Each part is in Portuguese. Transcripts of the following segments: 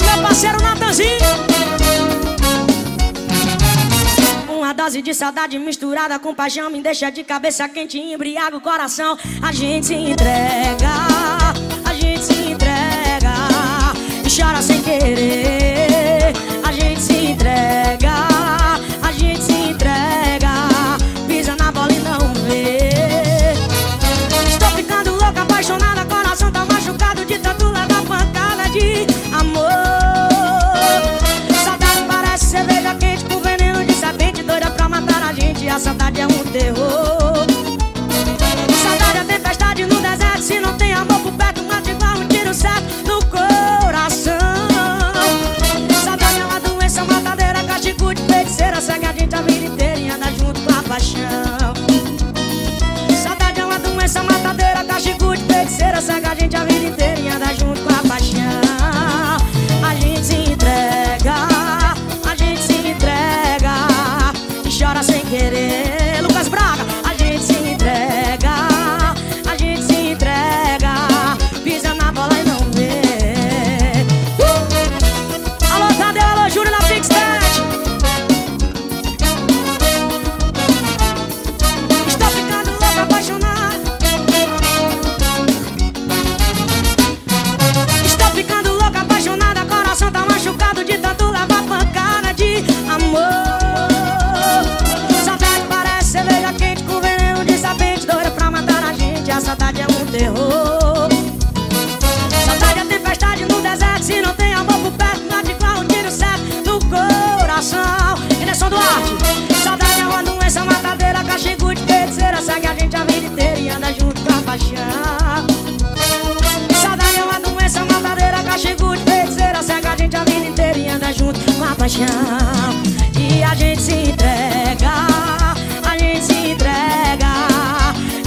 Meu parceiro Natanzinho. Uma dose de saudade misturada com paixão Me deixa de cabeça quente e embriaga o coração. A gente se entrega, a gente se entrega. E chora sem querer. A gente se entrega, a gente se entrega. Pisa na bola e não vê. Estou ficando louca, apaixonada saudade é um terror. Terror. Saudade é tempestade no deserto Se não tem amor por perto, mate igual um tiro certo no coração. Anderson Duarte Saudade é uma doença matadeira Castigo de feiticeira Segue a gente a vida inteira e anda junto com a paixão. Saudade é uma doença matadeira Castigo de feiticeira Segue a gente a vida inteira e anda junto com a paixão. E a gente se entrega A gente se entrega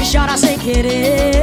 E chora sem querer